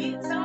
need